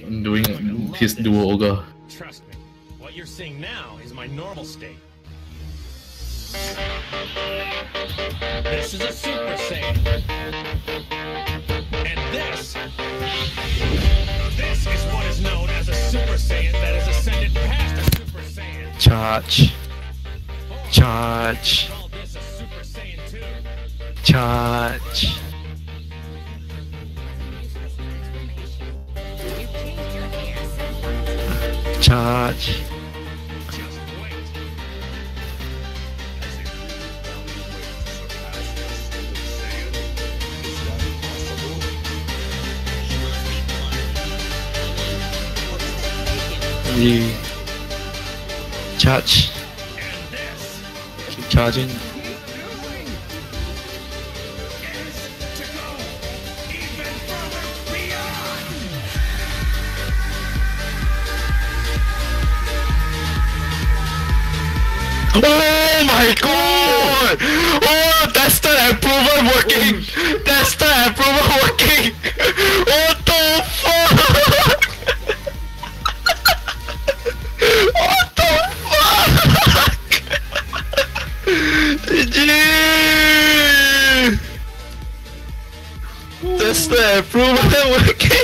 doing his duoga. Trust me, what you're seeing now is my normal state. This is a Super Saiyan. And this... This is what is known as a Super Saiyan that has ascended past a Super Saiyan. Charge. Oh, Charge. Call this a Super Saiyan 2. Charge. Charge. The charge. Keep charging. Oh my god! Oh, that's the approval working! Tester approval working! What the fuck? What the fuck? GG! Tester approval working!